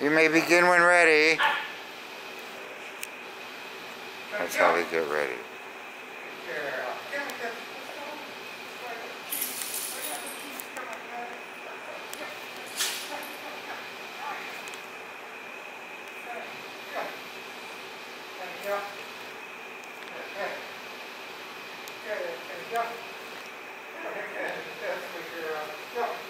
You may begin when ready. That's how we get ready.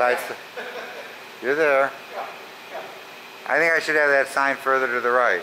Mhm. Side, you're there. I think I should have that sign further to the right.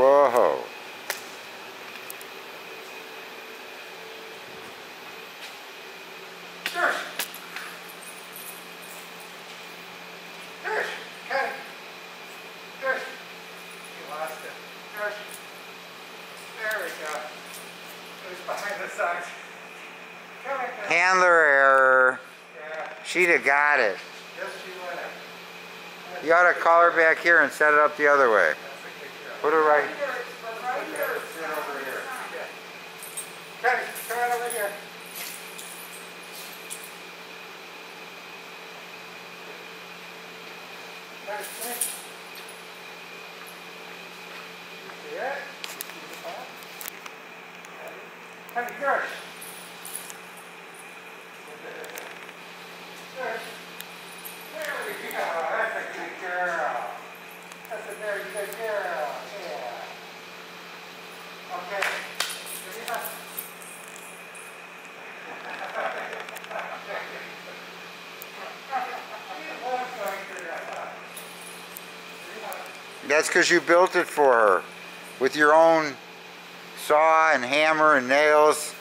Whoa. There we go. It was behind the signs. Come on, come on. Handler error. Yeah, She'd have got it. you ought to call her back here and set it up the other way. Put her right. Here. Yeah. Come, come on over here. Come, come. You see it? You see the ball? Come here. That's because you built it for her. With your own saw and hammer and nails.